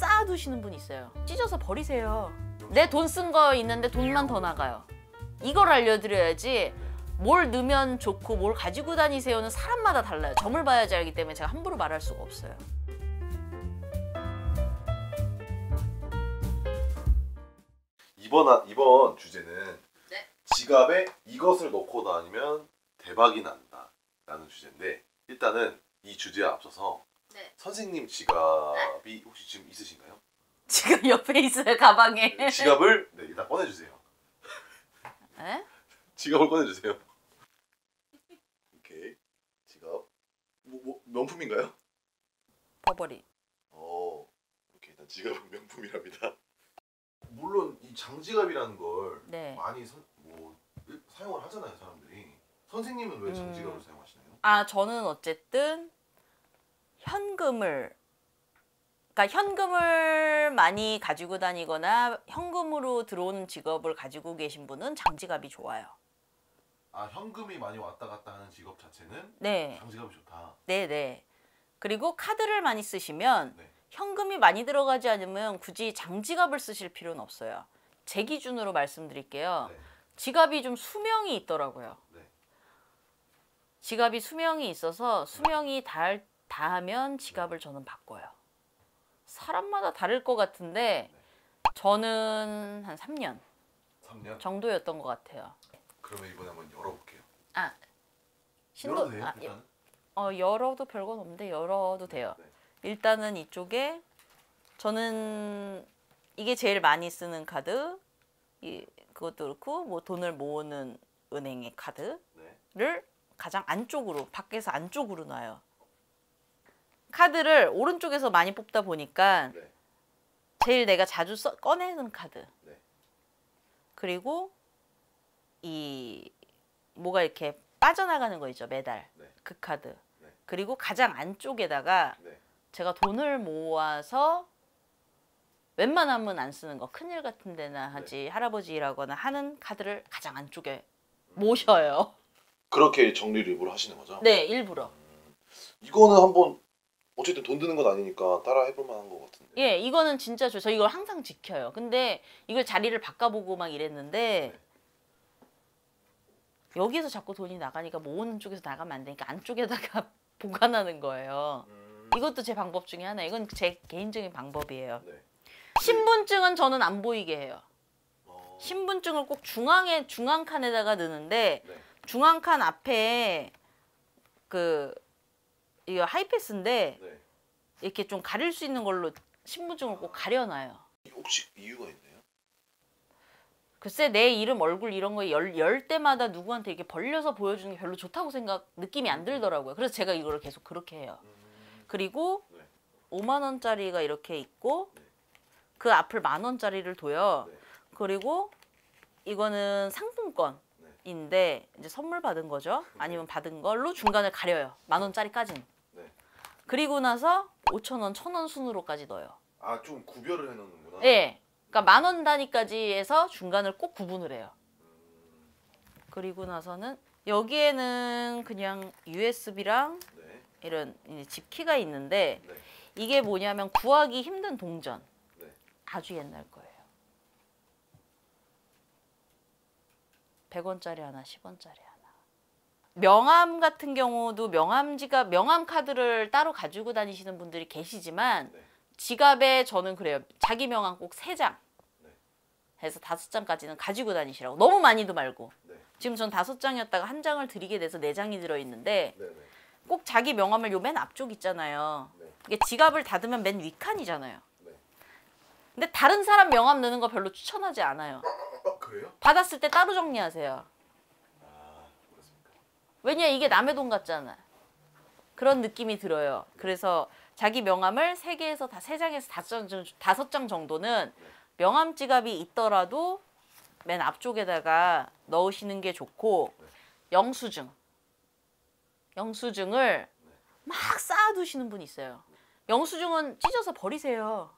쌓아두시는 분 있어요. 찢어서 버리세요. 내 돈 쓴 거 있는데 돈만 더 나가요. 이걸 알려드려야지 뭘 넣으면 좋고 뭘 가지고 다니세요는 사람마다 달라요. 점을 봐야지 알기 때문에 제가 함부로 말할 수가 없어요. 이번 아- 이번 주제는 네. 지갑에 이것을 넣고 다니면 대박이 난다 라는 주제인데 일단은 이 주제에 앞서서 네. 선생님 지갑이 혹시 지금 있으신가요? 지금 옆에 있어요 가방에. 네, 지갑을 네, 일단 꺼내주세요. 에? 지갑을 꺼내주세요. 오케이 지갑 뭐, 뭐 명품인가요? 버버리. 어 오케이 일단 지갑은 명품이랍니다. 물론 이 장지갑이라는 걸 네. 많이 선, 뭐 일- 사용을 하잖아요 사람들이. 선생님은 왜 장지갑을 음. 사용하시나요? 아 저는 어쨌든 현금을 그러니까 현금을 많이 가지고 다니거나 현금으로 들어오는 직업을 가지고 계신 분은 장지갑이 좋아요. 아 현금이 많이 왔다 갔다 하는 직업 자체는 네, 장지갑이 좋다. 네, 네. 그리고 카드를 많이 쓰시면 네. 현금이 많이 들어가지 않으면 굳이 장지갑을 쓰실 필요는 없어요. 제 기준으로 말씀드릴게요. 네. 지갑이 좀 수명이 있더라고요. 네. 지갑이 수명이 있어서 수명이 다, 다 하면 지갑을 저는 바꿔요. 사람마다 다를 것 같은데 저는 한 3년 3년. 정도였던 것 같아요. 그러면 이번에 한번 열어볼게요. 아 신도 열어도 돼요? 아, 일단. 어 열어도 별건 없는데 열어도 돼요. 네. 일단은 이쪽에 저는 이게 제일 많이 쓰는 카드 이 그것도 그렇고 뭐 돈을 모으는 은행의 카드를 네. 가장 안쪽으로 밖에서 안쪽으로 놔요. 카드를 오른쪽에서 많이 뽑다 보니까 네. 제일 내가 자주 써, 꺼내는 카드. 네. 그리고 이 뭐가 이렇게 빠져나가는 거 있죠 매달 네. 그 카드. 네. 그리고 가장 안쪽에다가 네. 제가 돈을 모아서 웬만하면 안 쓰는 거 큰일 같은 데나 하지 할아버지 일하거나 하는 카드를 가장 안쪽에 모셔요. 그렇게 정리를 일부러 하시는 거죠? 네 일부러. 이거는 한번 어쨌든 돈 드는 건 아니니까 따라 해볼 만한 것 같은데. 예, 이거는 진짜 좋. 저 이걸 항상 지켜요. 근데 이걸 자리를 바꿔보고 막 이랬는데 여기에서 자꾸 돈이 나가니까 모으는 쪽에서 나가면 안 되니까 안쪽에다가 보관하는 거예요. 음. 이것도 제 방법 중에 하나. 이건 제 개인적인 방법이에요. 네. 신분증은 저는 안 보이게 해요. 어. 신분증을 꼭 중앙에 중앙 칸에다가 넣는데 네. 중앙 칸 앞에 그 이거 하이패스인데 네. 이렇게 좀 가릴 수 있는 걸로 신분증을 꼭 가려놔요. 혹시 이유가 있나요? 글쎄 내 이름 얼굴 이런 거 열, 열 때마다 누구한테 이렇게 벌려서 보여주는 게 별로 좋다고 생각 느낌이 안 들더라고요. 그래서 제가 이거를 계속 그렇게 해요. 음. 그리고 네. 5만 원짜리가 이렇게 있고 네. 그 앞을 만 원짜리를 둬요. 네. 그리고 이거는 상품권인데 이제 선물 받은 거죠. 아니면 받은 걸로 중간을 가려요. 만 원짜리까지는. 네. 그리고 나서 5천 원, 천원 순으로까지 넣어요. 아 좀 구별을 해놓는구나. 예. 그러니까 만 원 단위까지 해서 중간을 꼭 구분을 해요. 음. 그리고 나서는 여기에는 그냥 USB랑 네. 이런 집키가 있는데 네. 이게 뭐냐면 구하기 힘든 동전. 네. 아주 옛날 거예요. 100원짜리 하나, 10원짜리 하나. 명함 같은 경우도 명함 지갑, 명함 카드를 따로 가지고 다니시는 분들이 계시지만 네. 지갑에 저는 그래요. 자기 명함 꼭 세 장. 네. 해서 다섯 장까지는 가지고 다니시라고. 너무 많이도 말고. 네. 지금 전 다섯 장이었다가 한 장을 드리게 돼서 네 장이 들어 있는데 네. 네. 꼭 자기 명함을 요 맨 앞쪽 있잖아요. 네. 이게 지갑을 닫으면 맨 윗칸이잖아요. 네. 근데 다른 사람 명함 넣는 거 별로 추천하지 않아요. 아 그래요? 받았을 때 따로 정리하세요. 왜냐 이게 남의 돈 같잖아. 그런 느낌이 들어요. 그래서 자기 명함을 세 개에서 다 세 장에서 다섯 장, 다섯 장 정도는 명함 지갑이 있더라도 맨 앞쪽에다가 넣으시는 게 좋고 영수증, 영수증을 막 쌓아두시는 분 있어요. 영수증은 찢어서 버리세요.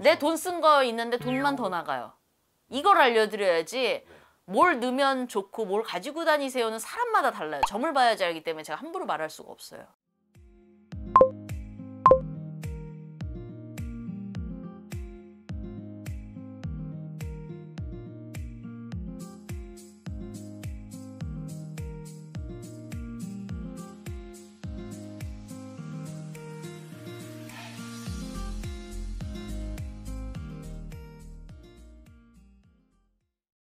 내 돈 쓴 거 있는데 돈만 더 나가요. 이걸 알려드려야지 뭘 넣으면 좋고 뭘 가지고 다니세요는 사람마다 달라요. 점을 봐야지 알기 때문에 제가 함부로 말할 수가 없어요.